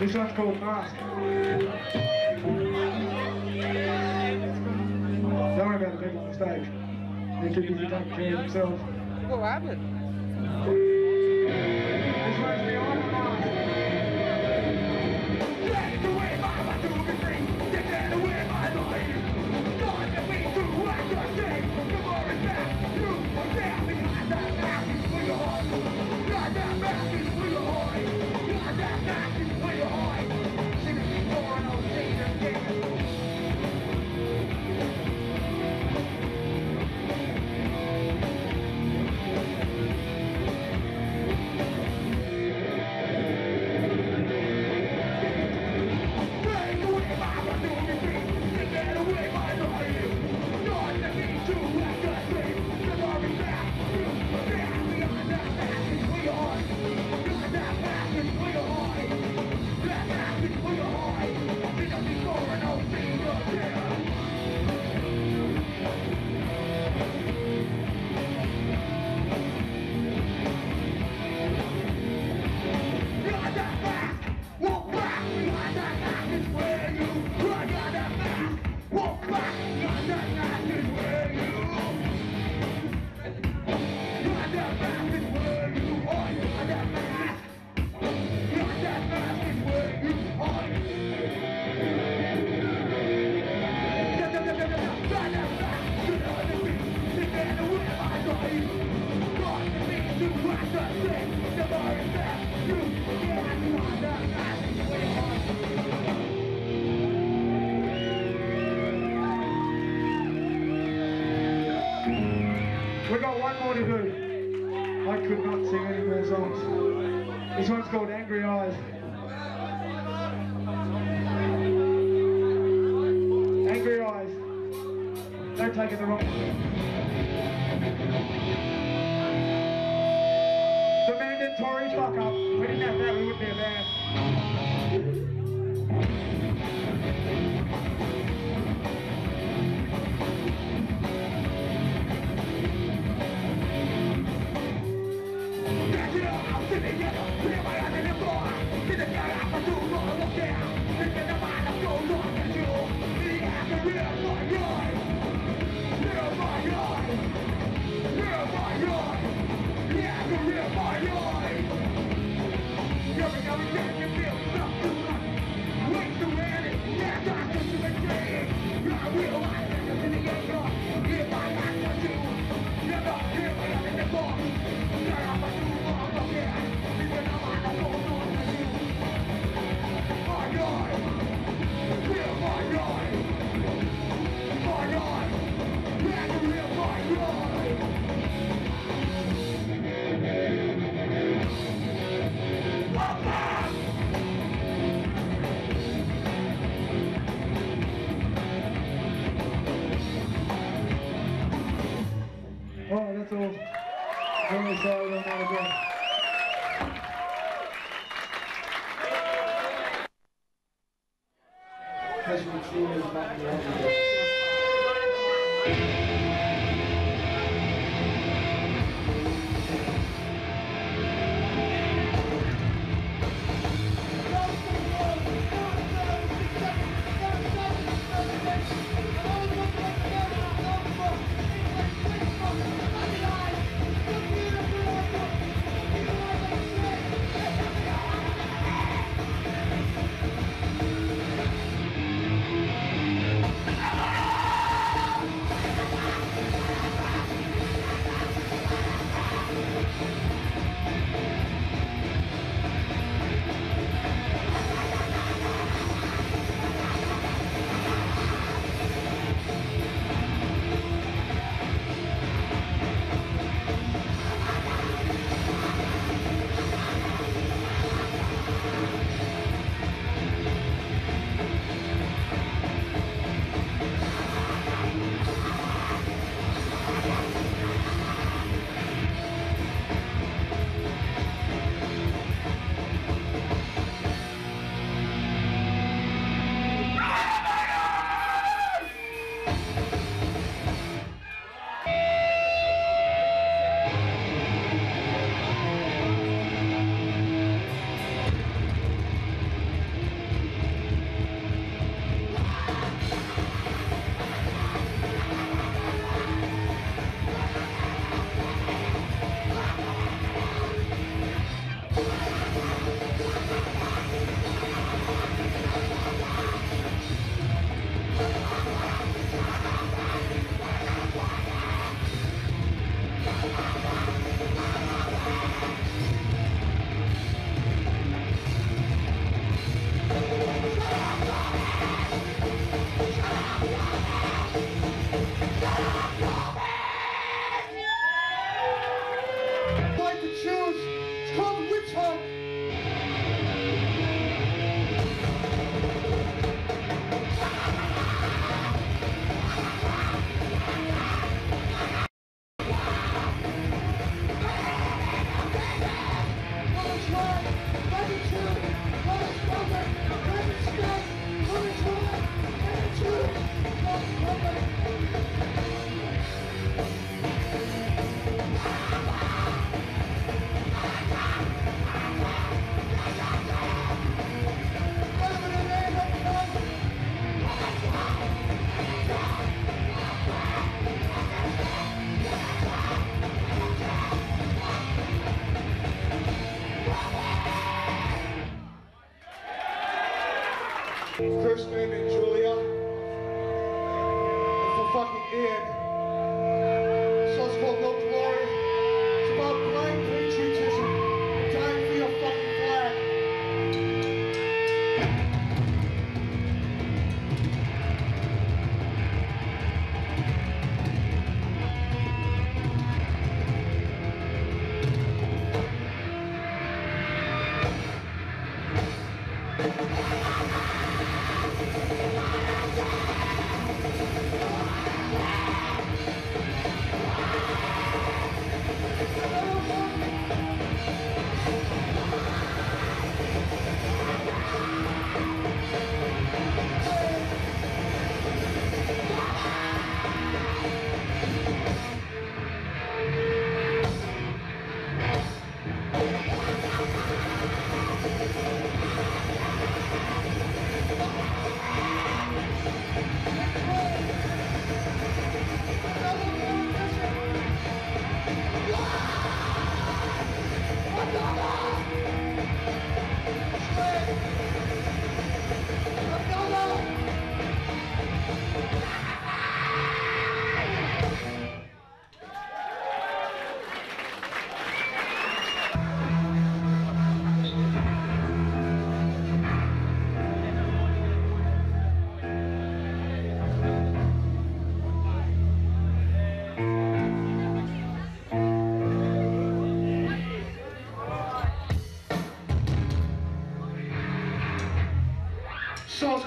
This one's called Mask. Don't worry about the people on the stage. They're too busy taking care of. What happened? One do. I could not sing any more songs. This one's called Angry Eyes. Angry Eyes. Don't take it the wrong way. The mandatory fuck up. We didn't have that, we wouldn't be a band. because you can see me back the end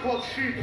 我去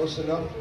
Close enough?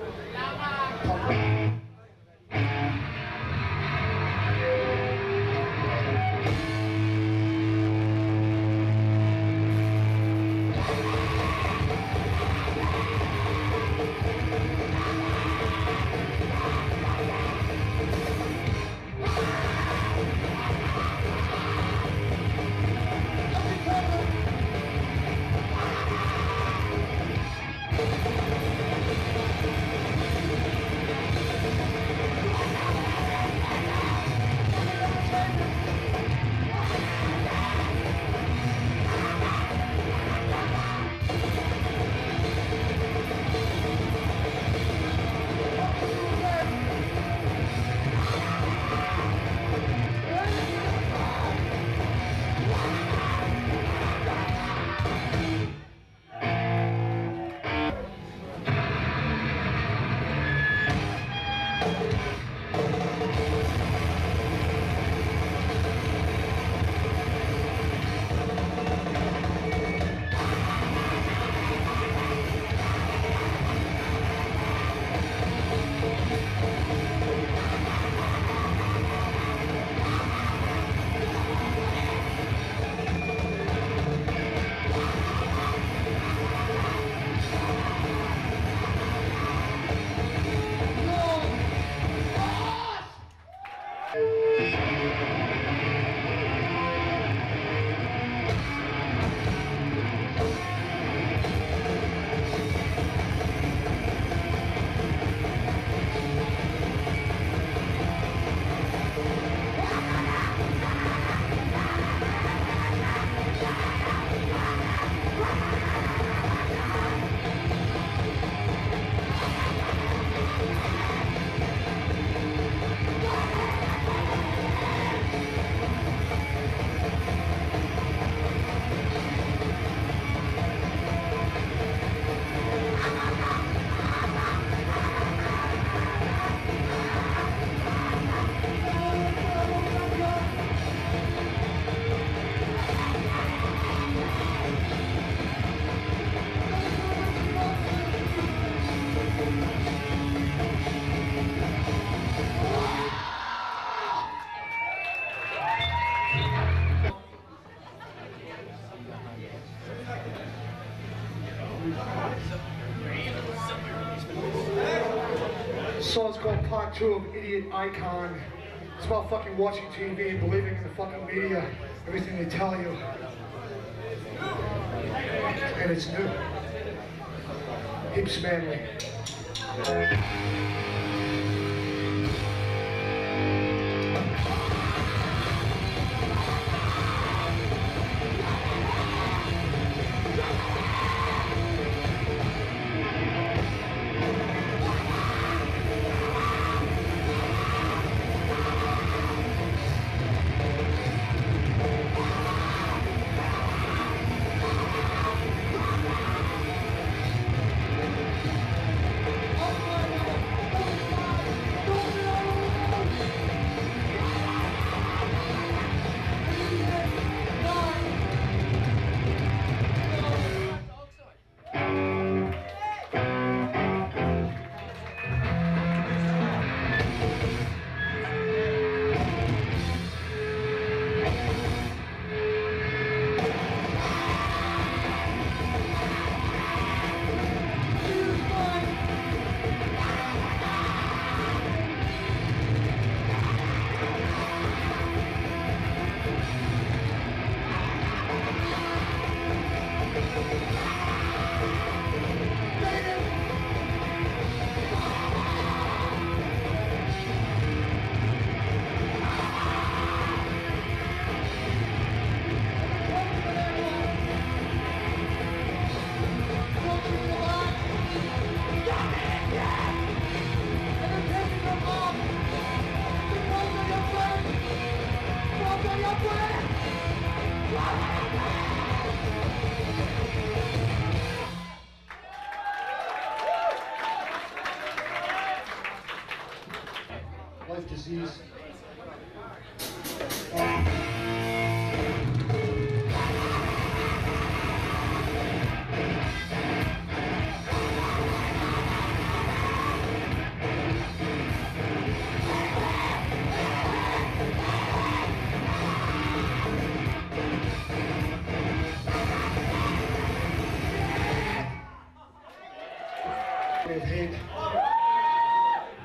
Part 2 of Idiot Icon. It's about fucking watching TV and believing in the fucking media, everything they tell you. And it's new. Hips Manly. disease.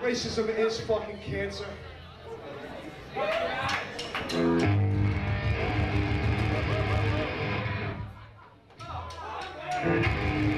Racism is fucking cancer. Música